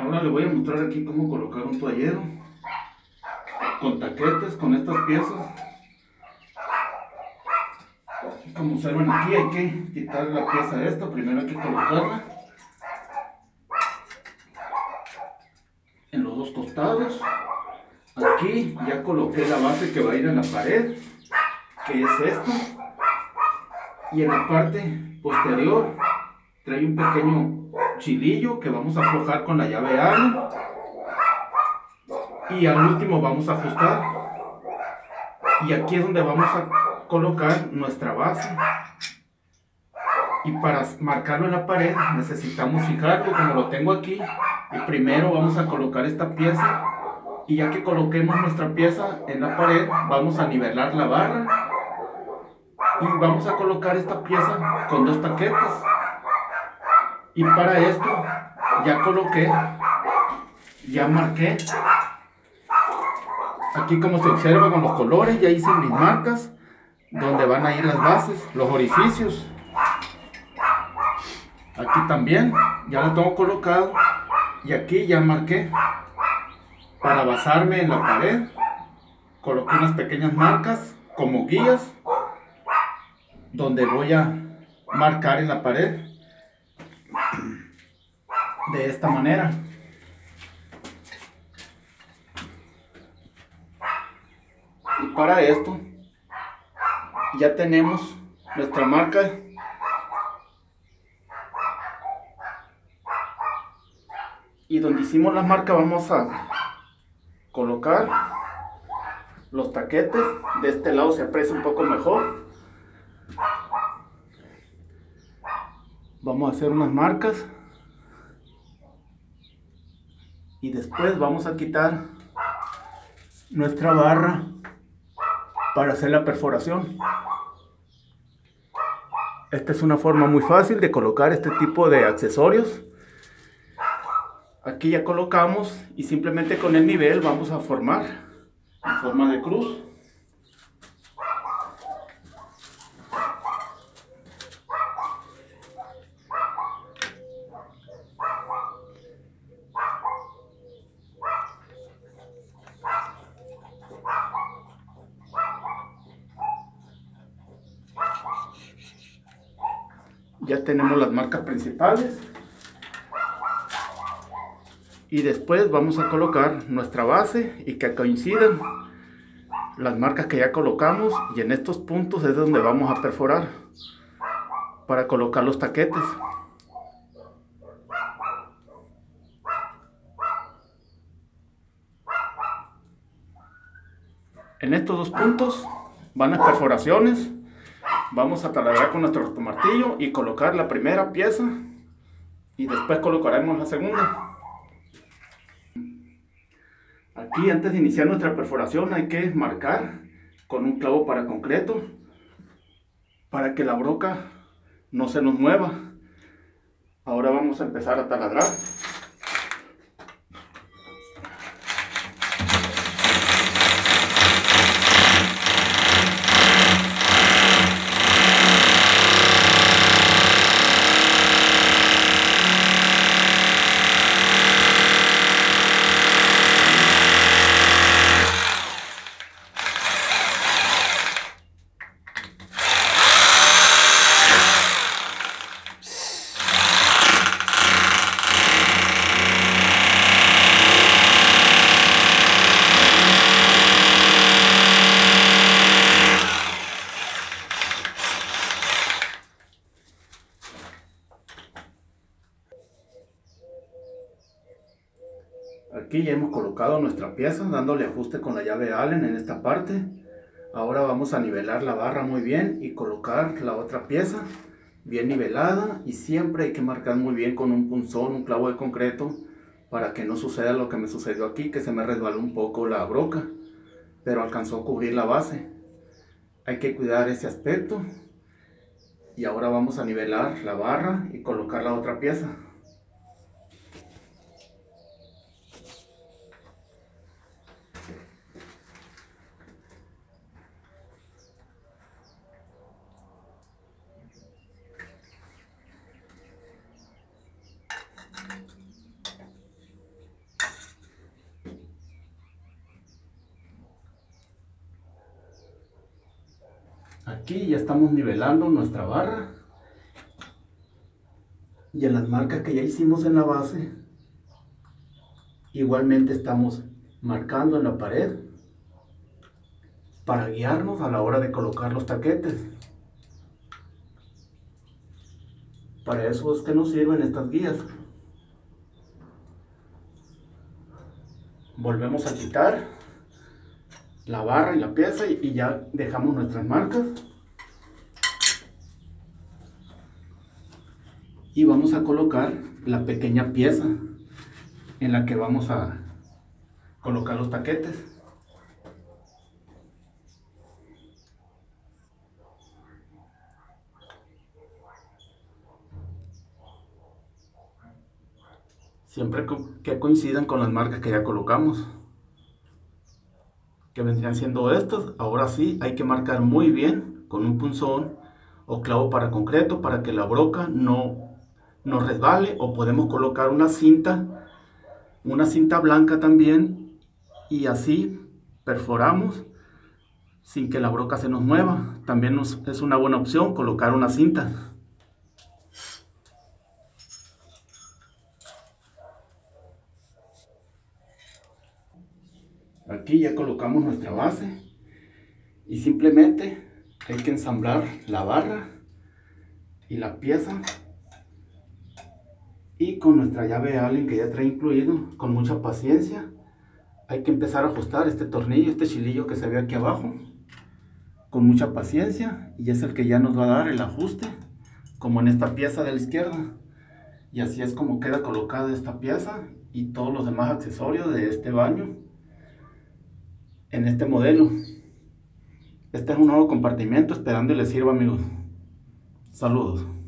Ahora le voy a mostrar aquí cómo colocar un toallero con taquetes, con estas piezas. Como observan aquí hay que quitar la pieza esta, primero hay que colocarla en los dos costados. Aquí ya coloqué la base que va a ir en la pared, que es esto. Y en la parte posterior trae un pequeño chilillo que vamos a aflojar con la llave Allen. Y al último vamos a ajustar. Y aquí es donde vamos a colocar nuestra base. Y para marcarlo en la pared necesitamos fijarlo como lo tengo aquí. Y primero vamos a colocar esta pieza. Y ya que coloquemos nuestra pieza en la pared, vamos a nivelar la barra. Y vamos a colocar esta pieza con dos taquetes. Y para esto ya coloqué, ya marqué. Aquí como se observa con los colores, ya hice mis marcas donde van a ir las bases, los orificios. Aquí también, ya lo tengo colocado. Y aquí ya marqué para basarme en la pared. Coloqué unas pequeñas marcas como guías donde voy a marcar en la pared de esta manera. Y para esto ya tenemos nuestra marca. Y donde hicimos la marca vamos a colocar los taquetes. De este lado se aprecia un poco mejor. Vamos a hacer unas marcas y después vamos a quitar nuestra barra para hacer la perforación. Esta es una forma muy fácil de colocar este tipo de accesorios. Aquí ya colocamos y simplemente con el nivel vamos a formar en forma de cruz ya tenemos las marcas principales. Y después vamos a colocar nuestra base y que coincidan las marcas que ya colocamos y en estos puntos es donde vamos a perforar para colocar los taquetes. En estos dos puntos van las perforaciones Vamos a taladrar con nuestro martillo y colocar la primera pieza y después colocaremos la segunda. Aquí antes de iniciar nuestra perforación hay que marcar con un clavo para concreto para que la broca no se nos mueva. Ahora vamos a empezar a taladrar. Hemos colocado nuestra pieza dándole ajuste con la llave Allen en esta parte. Ahora vamos a nivelar la barra muy bien y colocar la otra pieza bien nivelada y siempre hay que marcar muy bien con un punzón, un clavo de concreto para que no suceda lo que me sucedió aquí, que se me resbaló un poco la broca, pero alcanzó a cubrir la base. Hay que cuidar ese aspecto y ahora vamos a nivelar la barra y colocar la otra pieza. Ya estamos nivelando nuestra barra. Y en las marcas que ya hicimos en la base, igualmente estamos marcando en la pared para guiarnos a la hora de colocar los taquetes. Para eso es que nos sirven estas guías. Volvemos a quitar la barra y la pieza y, ya dejamos nuestras marcas. Y vamos a colocar la pequeña pieza en la que vamos a colocar los taquetes. siempre que coincidan con las marcas que ya colocamos que vendrían siendo estas ahora sí hay que marcar muy bien con un punzón o clavo para concreto para que la broca no nos resbale o podemos colocar una cinta una cinta blanca también y así perforamos sin que la broca se nos mueva. También es una buena opción colocar una cinta. Aquí ya colocamos nuestra base y simplemente hay que ensamblar la barra y la pieza y con nuestra llave Allen que ya trae incluido con mucha paciencia hay que empezar a ajustar este tornillo, este chilillo que se ve aquí abajo con mucha paciencia y es el que ya nos va a dar el ajuste como en esta pieza de la izquierda y así es como queda colocada esta pieza y todos los demás accesorios de este baño en este modelo. Este es un nuevo compartimiento esperando y les sirva amigos. Saludos.